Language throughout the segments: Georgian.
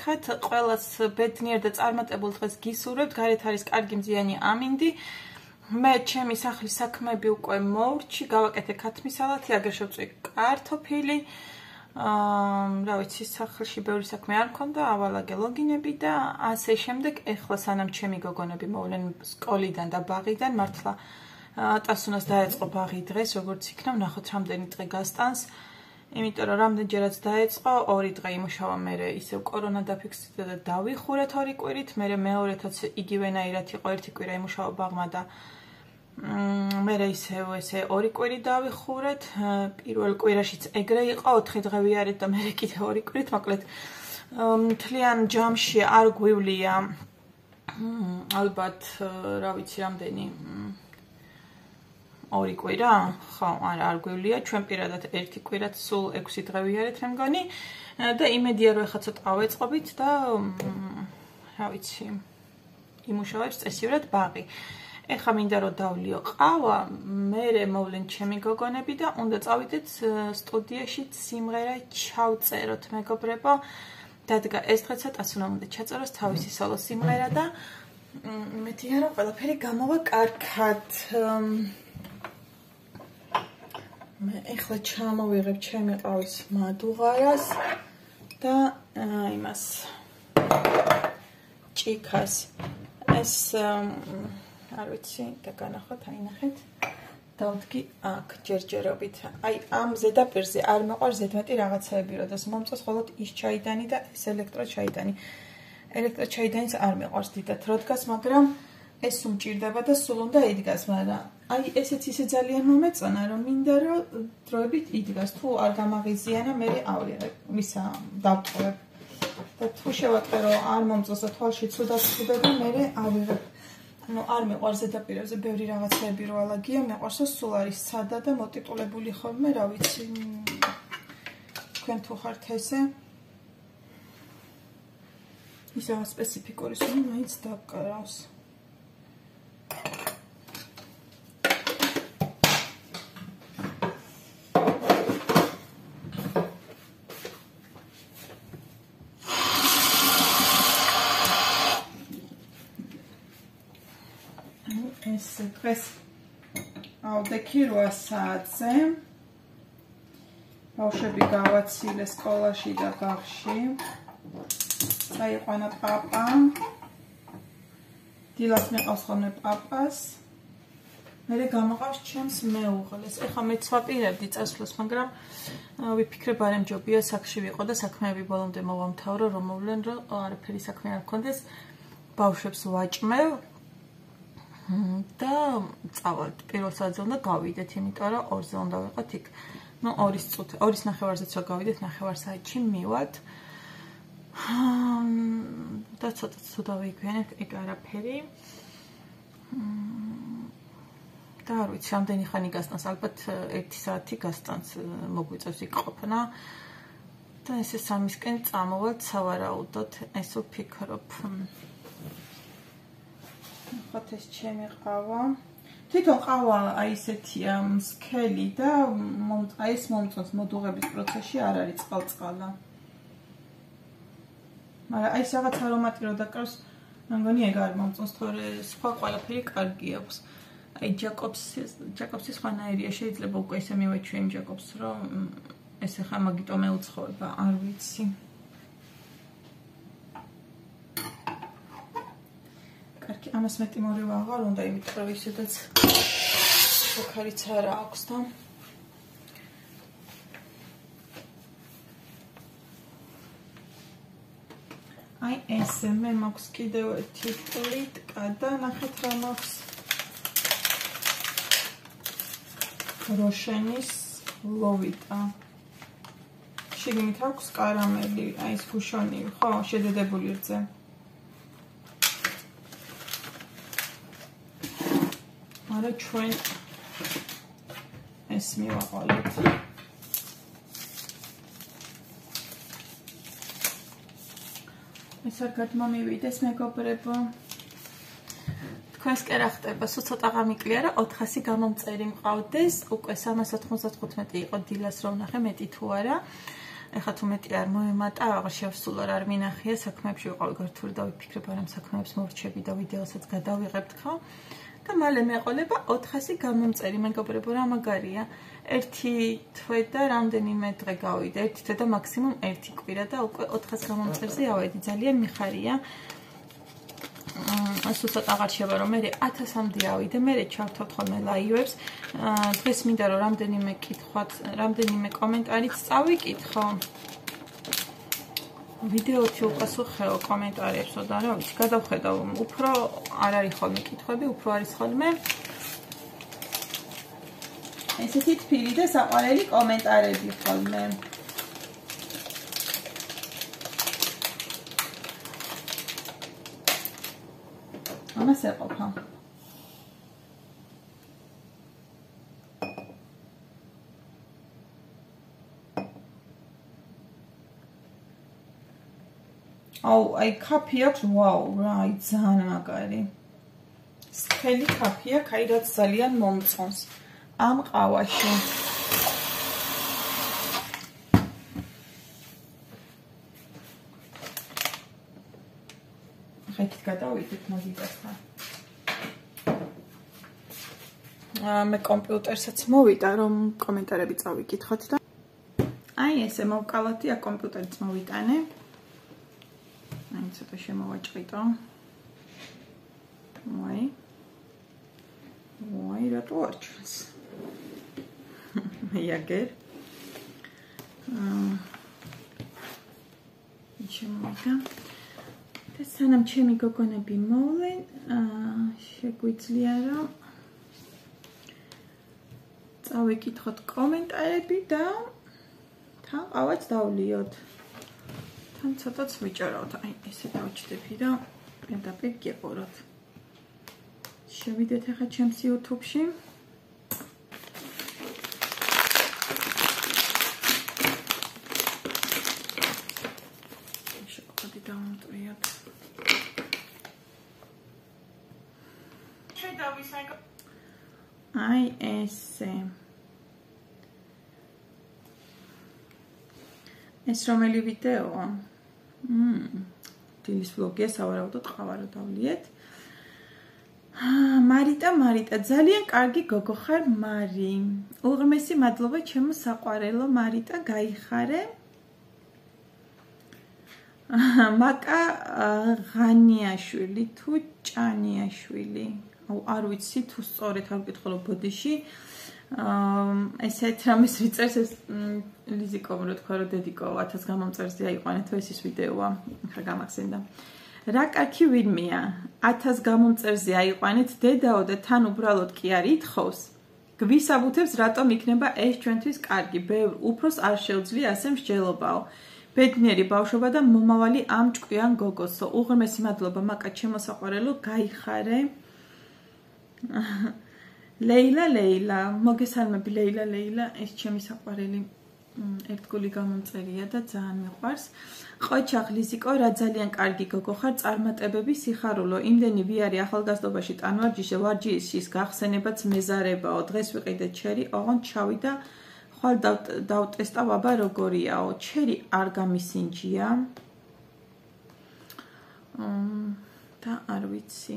კარგად ყველას ბედნიერ და წარმატებულ დღეს გისურვებთ. გარეთ არის კარგი მზიანი ამინდი. მე ჩემი სახლის საქმეები უკვე მოვრჩი, გავაკეთე ქათმის სალათი, აგერ შევწვი კარტოფილი. აა, რა ვიცი, სახლში ბევრი საქმე არ მქონდა, ავალაგე ლოგინები და ასე შემდეგ. ეხლა სანამ ჩემი გოგონები მოვლენ სკოლიდან და ბაღიდან, მართლა ტასუნას დაეწყო ბაღი დღეს, როგორც იქნა, ნახოთ რამდენი დღე გასტანს. იმიტომ რომ რამდენჯერაც დაეწყო, ორი დღე იმუშავა მე ისევ კორონა დაფიქსირდა და დავიხურეთ ორი კვირით, მე მეორეთაც იგივენაირად იყო ერთი კვირა იმუშავა ბაღმა და მე ისევ ესე ორი კვირი დავიხურეთ. პირველ კვირაშიც ეგრე იყო, 4 დღე ვიარეთ და მე კიდე ორი კვირით, მოკლედ მთლიან ჯამში არ გვივლია ალბათ რა ვიცი რამდენი ორი კვირა? ხო, არა, არ გვივლია, ჩვენ პირადად ერთი კვირაც სულ 6 დღე ვიარეთ, მე მგონი. და იმედია რომ ახლა ცოტა ავეწყობით და რა ვიცი, იმუშავებს წესიურად ბაღი. ეხა მინდა რომ დავლიო ყავა, მე მოვლენ ჩემი გოგონები და უნდა წავიდეთ სტუდიაში სიმღერა ჩავწეროთ, მეგობრებო. დადგა ეს დღეცა ტასუნა უნდა ჩაწეროს თავისი სოლო სიმღერა და იმედია რომ ყველაფერი გამოვა კარგად. მე ეხლა ჩამოვიღებ ჩემი ყავის მადუღარას და იმას. ჭიქას. ეს არ ვიცი და განახოთ აინახეთ. დავდგი აქ ჯერჯერობით. აი ამ ზედაპირზე არ მეყარ ზედმეტი რაღაცაები როდესაც მომწოს მხოლოდ ის ჩაიდანი და ეს ელექტროჩაიდანი. ელექტროჩაიდანიც არ მეყარს დიდად როდგას მაგრამ ეს უმჭირდება და სულ უნდა იდგას მაგრამ აი ესეც ისე ძალიან მომეწონა რომ მინდა რომ დროებით იდგას თუ არ გამაღიზიანა მე ავიღებ მისა დავწყობებ და თუ შევატყე რომ არ მომწოს და თვალში ცუდად ხდება მე ავიღებ ну არ მეყვარს ზედაპირებზე ბევრი რაღაცები რო ალაგია, მეყვარს სულ არის სადა და მოტიტულებული ხოლმე, რა ვიცი. თქვენ თუ ხართ ესე? ისა სპეციფიკური სულ მაინც დაკარავს. ეს დღეს ავდექი 8 საათზე. ბავშვები გავაცილე სკოლაში და ბაღში. წაიყვანა პაპა. დილას მეყავს ხოლმე პაპას. მე გამოყავს ჩემს მეუღლეს. ეხლა მეც ვაპირებდი წასვლას, მაგრამ ვიფიქრე ბარემჯობია საქში ვიყო და საქმეები ბოლომდე მოვამთავრო, რომ მოვლენ, რომ არაფერი საქმე არ მქონდეს. ბავშვებს ვაჭმევ და წავალთ პირველ უნდა გავიდეთ, იმიტომ რომ ორზე უნდა ვიყოთ იქ. ну 2 წუთი, 2 ნახევარზეც რა გავიდეთ, ნახევარ საათში მივალთ. და ცოტა ცოტა ვიგვიანებ, ეგ არაფერი. და არ ვიცი, ამდენი ხანი გასტანს, ალბათ 1 საათი გასტანს მოგვიწევს იქ ყოფნა. და ესე სამისკენ წამოვალ სავარაუდოდ, ეს ვფიქრობ. ხოთ ეს ჩემი ყავა. თვითონ ყავა აი ესეთია სქელი და აი ეს მომწონს მოდუღების პროცესში არ არის წყალწყალა. მაგრამ აი რაღაც არომატი რო დაკარს, მგონი ეგ არ მომწონს, თორე სხვა ყველაფერი კარგი აქვს. აი ჯაკობსის ჯაკობსის ხანაერია შეიძლება უკვე ესე მივეჩვი იმ ჯაკობს რომ ეს ახლა მაგიტო მეუცხოება არ ვიცი კი ამას მეტი მორევა აღარ უნდა, იმიტომ რომ ისედაც ოქარიც არ აქვს და აი ესე მე მაქვს კიდევ ერთი პლიტკა და ნახეთ რა მაქვს როშენის ლოვიტა შიგნით აქვს კარამელი, აი ეს გუშონი ხო, შედედებული რძე. არა ჩვენ ეს მივაყოლეთ. ეს არ გადმომივიდეს მეგობრებო. თქვენს კერა ხტება, სულ ცოტა გამიკლია რა 400 გამომწერი მყავდეს, უკვე 395 იყო დილას რომ ნახე მეტი თუ არა. ეხლა თუ მეტი არ მოემატა, აღარ შევსულო რა არ მინახია საქმეებში ვიყავ გართული და ვიფიქრებ არა საქმეებს მორჩები და ვიდეოსაც გადავიღებთ ხო? და მალე მეყოლება 400 გამომწერი, მეგობრებო რა მაგარია. ერთი თვე და რამდენიმე დღე გავიდა, ერთი თვე და მაქსიმუმ ერთი კვირა და უკვე 400 გამომწერზე ავედი, ძალიან მიხარია. ასე ცოტა აღარ შევა რომ მე 1000-მდე ავიდე, მე ჩავთავთ ხოლმე ლაივებს. დღეს მინდა რომ რამდენიმე კითხვაც, რამდენიმე კომენტარიც წავიკითხო. ვიდეოთი უპასუხეო კომენტარებსო და რა ვიცი, გადავხედავ, უფრო არ არის ხოლმე კითხვები, უფრო არის ხოლმე ესეთი თბილი და საყვარელი კომენტარები ხოლმე. ამას ეყოფა. აუ, აი კაფე აქვს, ვაუ, რა, აი ძალიან მაგარი. სქელი კაფეა, კაი რაც ძალიან მომწონს. ამ ყავაში. ხეთით გადავიდეთ მაგიტასთან. აა მე კომპიუტერსაც მოვიდა რომ კომენტარები წავიკითხოთ და აი ესე მოვკალათი ა კომპიუტერიც მოვიტანე. ცოტა შემოვაჭრიტო. ვაი. ვაი რატო არ ჩანს? მე აგერ. აა შემოვიდა. და სანამ ჩემი გოგონები მოვლენ, აა შეგვიძლია რომ წავიკითხოთ კომენტარები და თან ყავაც დავლიოთ. თან ცოტაც ვიჭერავთ, აი ესე დავჭდები და პირდაპირ გიყუროთ. შევიდეთ ახლა ჩემს YouTube-ში. აი ესე ეს რომელი ვიდეოა? მმ დილის ვლოგია, სავარაუდოდ ყავარო დავლიეთ. მარიტა, მარიტა, ძალიან კარგი გოგო ხარ, მარი. უღმესი მადლობა ჩემო საყვარელო მარიტა, გაიხარე. მაკა ღანიაშვილი თუ ჭანიაშვილი? აუ არ ვიცი თუ სწორედ არ ვკითხულობ ბოდიში აა ესეთ რამის ვიწერს ეს ლიზიკომ რო თქვა რომ დედიკო 1000 გამომწერზე აიყვანეთ ეს ის ვიდეოა ხა გამახსენდა. რა კაცი ვინმეა? 1000 გამომწერზე აიყვანეთ დედაო და თან უბრალოდ კი არ ითხოვს? გვისაბუთებს რატომ იქნება ეს ჩვენთვის კარგი? ბევრ უფროს არ შეუძლია ასე მსჯელობაო. ბედნიერი ბავშვობა და მომავალი ამ ჭკვიან გოგოსო. უღრმესი მადლობა მაკა ჩემოსაყვარელო, გაიხარე. ლეილა, ლეილა, მოგესალმები ლეილა, ლეილა, ეს ჩემი საყვარელი ერთგული გამომწერია და ძალიან მიყვარს. ყოჩა ღლიზიკო, რა ძალიან კარგი გოგო ხარ, წარმატებები, სიხარულო, იმდენი ვიარი ახალგაზრდობაში ტანვარჯიშე ვარჯიშის გახსენებაც მეზარებაო. დღეს ვიყიდე ჩერი, ოღონდ ჩავი და ხვალ დავტესტა ბაბა როგორიაო ჩერი არ გამისინჯია და არ ვიცი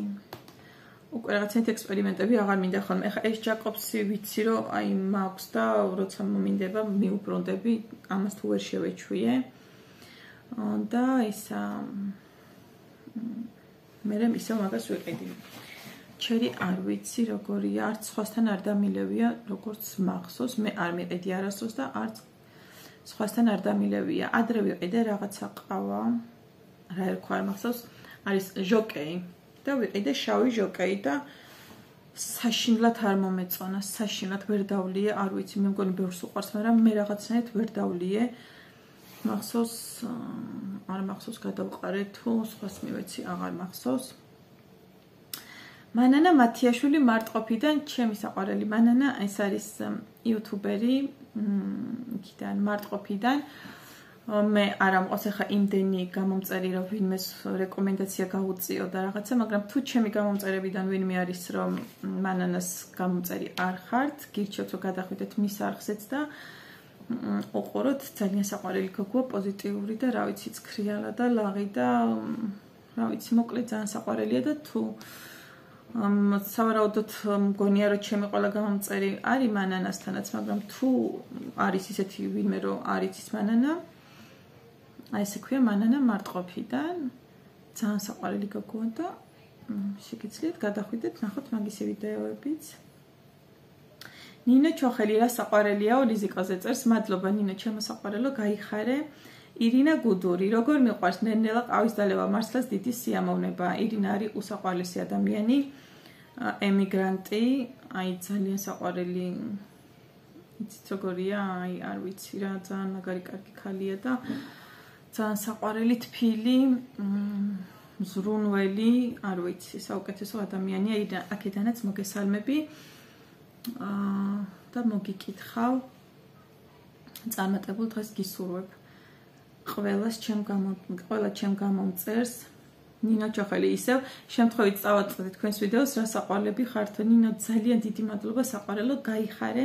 უკვე რაღაცეთ ექსპერიმენტები აღარ მინდა ხოლმე ეხა ეს ჯაკობსი ვიცი რომ აი მაქვს და როცა მომინდება მიუბრუნდები ამას თუ ვერ შევეჩვიე და ისა მე მე ისე მაგას ვიყიდი ჩერი არ ვიცი როგორია, არც სხვასთან არ დამილევია, როგორც მახსოვს, მე არ მიყიდი არასდროს და არც სხვასთან არ დამილევია. ადრე ვიყიდე რაღაცა ყავა. რა ერქვა მახსოვს? არის ჟოკეი და ვიყიდე შავი ჟოკეი და საშინლად არ მომეწონა, საშინლად ვერ დავლიე, არ ვიცი, მე მგონი ბევრს უყვარს, მაგრამ მე რაღაცნაირად ვერ დავლიე. მახსოვს არ მახსოვს გადავყარე თუ სხვას მივეცი, აღარ მახსოვს. მანანა მათიაშვილი მარტყოფიდან ჩემი საყვარელი მანანა ეს არის იუთუბერი იქიდან მარტყოფიდან მე არ ამყოს ახლა იმდენი გამომწერი რომ ვინმეს რეკომენდაცია გაუწიო და რაღაცა მაგრამ თუ ჩემი გამომწერებიდან ვინმე არის რომ მანანას გამომწერი არ ხართ გირჩევთ რომ გადახვიდეთ მის არხზეც და ოყოროთ ძალიან საყვარელი გოგოა პოზიტიური და რა ვიცი ცხრიალა და ლაღი და რა ვიცი მოკლედ ძალიან საყვარელია და თუ სავარაუდოდ მგონია რომ ჩემი ყველა გამომწერი არის მანანასთანაც, მაგრამ თუ არის ისეთი ვინმე რომ არის ის მანანა, აი ესე ქვია მანანა მარტყოფიდან ძალიან საყვარელი გოგოა და შეგიძლიათ გადახვიდეთ ნახოთ მაგის ვიდეოებიც. ნინო ჩოხელი რა საყვარელიაო ლიზიკოზე წერს, მადლობა ნინო ჩემო საყვარელო, გაიხარე. ირინა გუდური, როგორ მიყვარს ნენელა ყავის დალევა მარსლას დიდი სიამოვნება. ირინა არის უსაყვარლესი ადამიანი. ემიგრანტი, აი ძალიან საყვარელი იცით როგორია, აი არ ვიცი რა, ძალიან მაგარი კარგი ხალია და ძალიან საყვარელი თფილი, ზრუნველი, არ ვიცი, საუკეთესო ადამიანია, აქედანაც მოგესალმები. აა და მოგიკითხავ. წარმატებულ დღეს გისურვებ. ყველას ჩემ გამო ყველა ჩემ გამომწერს. ნინო ჩოხელი ისევ. შემთხვევით წავაწყდეთ თქვენს ვიდეოს რა საყვარლები ხართ. ნინო ძალიან დიდი მადლობა საყვარელო. გაიხარე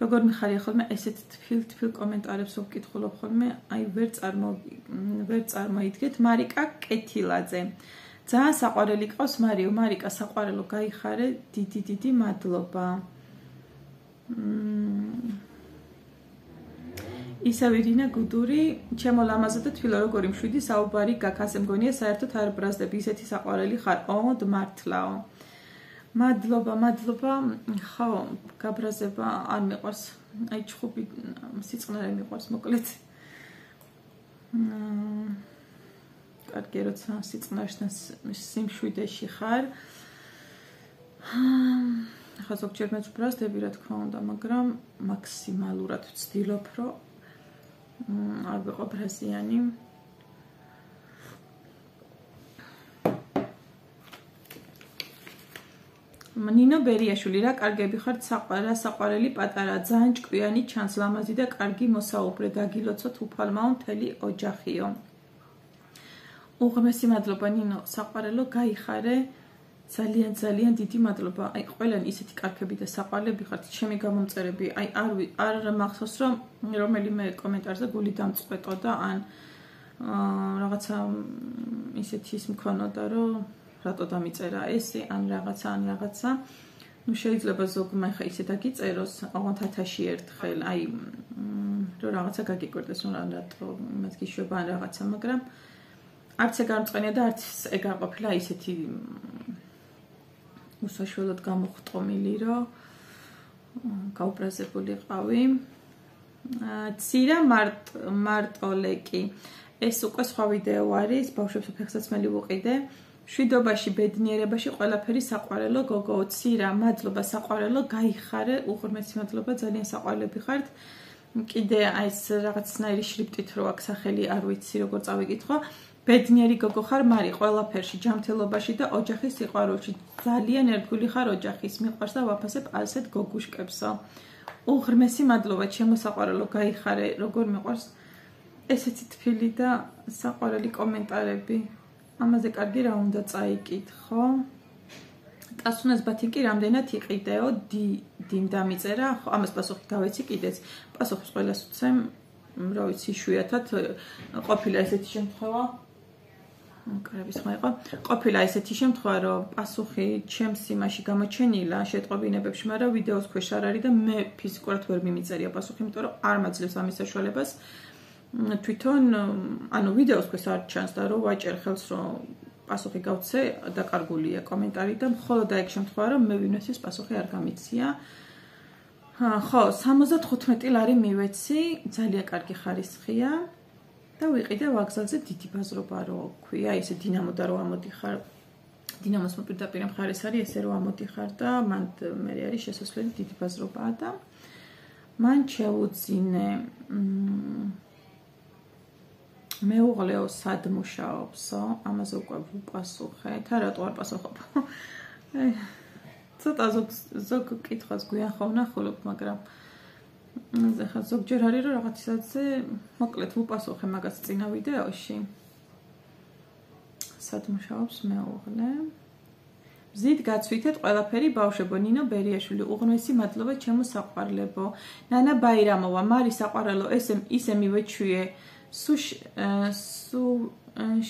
როგორ მიხარია ხოლმე ესეთ თფილ თფილ კომენტარებს ვკითხულობ ხოლმე აი ვერ წარმო ვერ წარმოიდგეთ მარიკა კეთილაძე ძალიან საყვარელი ყავს მარიო მარიკა საყვარელო გაიხარე დიდი დიდი მადლობა ისევ ირინა გუდური, ჩემო ლამაზო და თვილო როგორი მშვიდი საუბარი გაქასე მგონია საერთოდ არ ბრაზდები ისეთი საყვარელი ხარ. ოდ მართლაო. მადლობა, მადლობა. ხო, გაბრაზება არ მიყვარს. აი ჩხუბი სიწყნარე მიყვარს მოკლედ. მმ კარგი როცა სიწყნარშთან სიმშვიდეში ხარ. ხა ზოგჯერ მეც ბრაზდები რა თქმა უნდა, მაგრამ მაქსიმალურად ვცდილობ, რომ არ ვიყო ბრაზიანი ნინო ბერიაშვილი რა კარგები ხართ საყვარა საყვარელი პატარა ძალიან ჭკვიანი ჩანს ლამაზი და კარგი მოსაუბრე დაგილოცოთ უფალმაო მთელი ოჯახიო უღმესი მადლობა ნინო საყვარელო გაიხარე ძალიან ძალიან დიდი მადლობა. აი ყველანი ისეთი კარგები და საყვარლები ხართ, ჩემი გამომწერები. აი არ არ მახსოვს რომ რომელიმე კომენტარზე გული დამწყვეტო და ან რაღაცა ისეთი ის მქონოდა რომ რატო დამიწერა ესე ან რაღაცა ან რაღაცა. ну შეიძლება ზოგმა ხა ისე დაგიწეროს, 1000-ში ერთხელ, აი რომ რაღაცა გაგიკვირდეს, რომ რატო იმას გიშვება ან რაღაცა, მაგრამ არც ეგ არ მწყენია და არც ეგ არ ყოფილა ისეთი უსაშველოდ გამოხტომილი, რომ გაუბრაზებულიყავი. ცირა მარტ მარტოლეკი. ეს უკვე სხვა ვიდეო არის, ბავშვებს ფეხსაცმელი ვუყიდე. შვიდობაში, ბედნიერებაში ყველაფერი საყვარელო გოგო, ცირა, მადლობა საყვარელო, გაიხარე, უღრმესი მადლობა, ძალიან საყვარლები ხართ. კიდე აი ეს რაღაცნაირი შრიფტით რო აქ სახელი არ ვიცი, როგორ წავიკითხო. ბედნიერი გოგო ხარ, მარი ყველაფერში, ჯანმრთელობაში და ოჯახის სიყვარულში. ძალიან ერთგული ხარ ოჯახის, მიყვარს და ვაფასებ ასეთ გოგუშკებსო. უღრმესი მადლობა, ჩემო საყვარელო, გაიხარე, როგორ მიყვარს ესეთი თბილი და საყვარელი კომენტარები. ამაზე კარგი რა უნდა წაიკითხო. ტასუნას ბათიკი რამდენად იყიდეო დი დიმ დამიწერა ხო ამას პასუხი გავეცი კიდეც პასუხს ყველას უცემ რა ვიცი შვიათად ყოფილა ესეთი შემთხვევა კრების ხმა იყო. ყოფილა ესეთი შემთხვევა, რომ პასუხი ჩემს იმაში გამოჩენილა შეტყობინებებში, მაგრამ ვიდეოს ქვეშ არ არის და მე ფიზიკურად ვერ მიმიწერია პასუხი, იმიტომ რომ არ მაძლევს ამის საშუალებას. თვითონ ანუ ვიდეოს ქვეშ არ ჩანს და რომ ვაჭერ ხელს რომ პასუხი გავცე, დაკარგულია კომენტარი და მხოლოდ აი ეგ შემთხვევა, რომ მე ვინმეს ის პასუხი არ გამიცია. ხო, 75 ლარი მივეცი, ძალიან კარგი ხარისხია. და ვიყიდე ვაგზალზე დიდი ბაზრობა რო ქვია, ისე დინამო და რო ამოდიხარ. დინამოს მოპირდაპირე მხარეს არის ესე რო ამოდიხარ და მან მე არის შესასვლელი დიდი ბაზრობაა და მან შეუძინე მეუღლეო სად მუშაობსო? ამაზე უკვე ვუპასუხე. თა რატო არ პასუხობ? ცოტა ზოგ ზოგ კითხვას გვიან ხო ნახულობ, მაგრამ ზე ხა ზოგჯერ არის რომ რაღაცაზე მოკლედ ვუპასუხე მაგას წინა ვიდეოში. სად მუშაობს მეუღლე? ზით გაცვითეთ ყველაფერი ბავშვებო ნინო ბერიაშვილი უღნესი მადლობა ჩემო საყვარლებო. ნანა ბაირამოვა, მარი საყვარელო, ესე ისე მივეჩვიე სუ სუ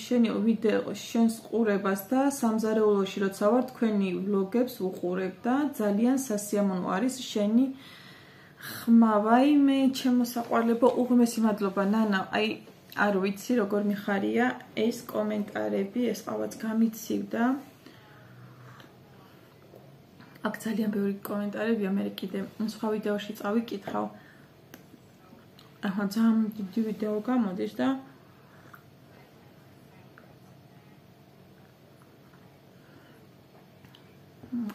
შენი ვიდეო შენს ყურებას და სამზარეულოში როცა ვარ თქვენი ვლოგებს უყურებ და ძალიან სასიამოვნო არის შენი ხმავაი მე ჩემო საყვარლებო უღმესი მადლობა ნანა აი არ ვიცი როგორ მიხარია. ეს კომენტარები ეს ყავაც გამიცივდა. აქ ძალიან ბევრი კომენტარებია მე კიდე სხვა ვიდეოში წავიკითხავ აჰა ძალიან დიდი ვიდეო გამოდის და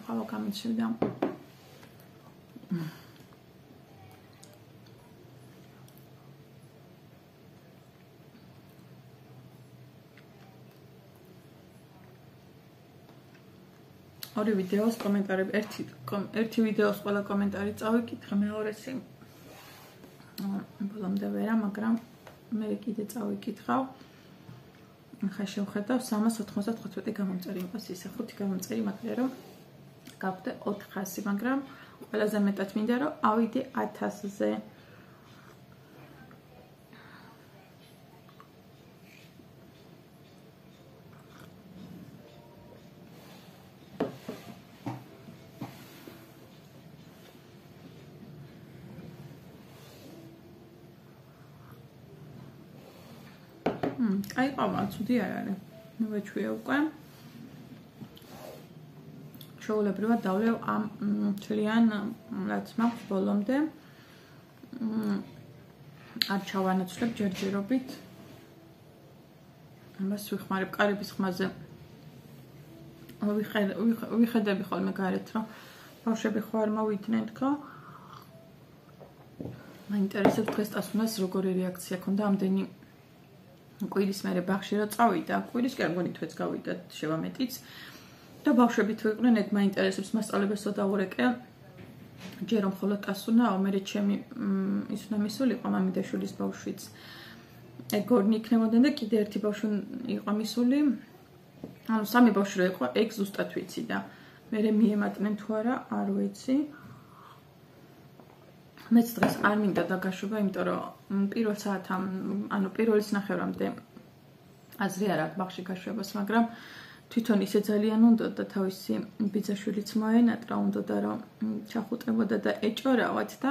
ყავა გამიცივდა. ორი ვიდეოს კომენტარები, ერთი ერთი ვიდეოს ყველა კომენტარი წავიკითხე, მეორესი ბოლომდე ვერა, მაგრამ მე კიდე წავიკითხავ. ახლა შევხედავ 395 გამომწერი იყოს ისე ხუთი გამომწერი მაგრამ რომ გავხდე 400, მაგრამ ყველაზე მეტად მინდა რომ ავიდე 1000-ზე. აი ყავა, ცუდი არ არის. მე ვეჩვია უკვე. შეულებრივად დავლევ ამ თლიან რაც მაქვს ბოლომდე. არ ჩავანაცვლებ ჯერჯერობით. ამას ვიხმარებ კარების ხმაზე. ვიხედები ხოლმე გარეთ, რომ ბავშვები ხო არ მოვიდნენ თქო. მაინტერესებს დღეს დასუნას როგორი რეაქცია ქონდა ამდენი კვირის მერე ბახში რა წავიდა, კვირის კი არ მგონი თვეც გავიდა შევამეტიც. და ბავშვები თუ იყვნენ, ეგ მაინტერესებს მასწავლებელს დაურეკე. ჯერ რომ ხოლო ტასუნაო, მე ჩემი ის უნდა მისულიყო მამიდაშვილის ბავშვიც. ეგ გორნი იქნებოდა და კიდე ერთი ბავშვი იყო მისული. ანუ სამი ბავშვი იყო, ეგ ზუსტად ვიცი და მე მიემატნენ თუ არა, არ ვიცი. მეც დღეს არ მინდა დაგაშვება, იმიტომ რომ პირველ საათამ, ანუ პირველის ნახევრამდე აზრი არ აქვს ბახში გაშვებას, მაგრამ თვითონ ისე ძალიან უნდა და თავისი ბიძაშვილიც მოენატრა უნდა და რომ ჩახუტებოდა და ეჭორავად და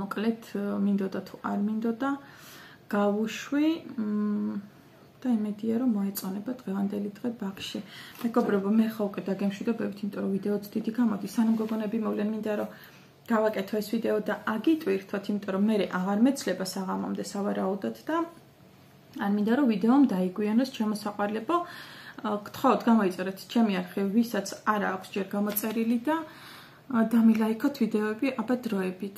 მოკლედ მინდოდა თუ არ მინდოდა გავუშვი და იმედია რომ მოეწონება დღევანდელი დღე ბაქში. მეგობრებო, მე ხო უკვე დაგემშვიდობებით, იმიტომ რომ ვიდეოც დიდი გამოდის. სანამ გოგონები მოვლენ, მინდა რომ გავაკეთო ეს ვიდეო და აგიტვირთოთ, იმიტომ რომ მე აღარ მეცლება საღამომდე სავარაუდოდ და ან მინდა რომ ვიდეომ დაიგვიანოს ჩემო საყვარლებო. გთხოვთ გამოიწერეთ ჩემი არხი, ვისაც არ აქვს ჯერ გამოწერილი და დამილაიქოთ ვიდეოები აბა დროებით.